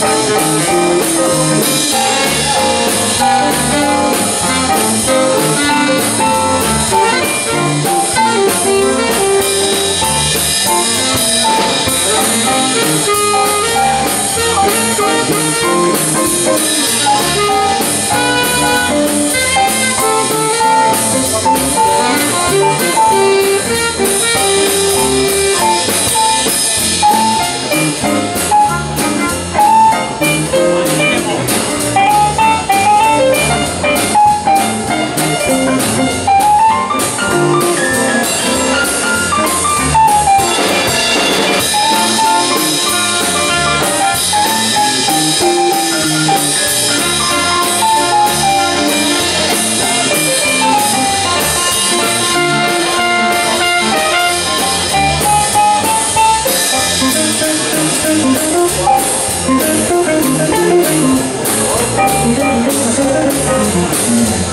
Música Thank you.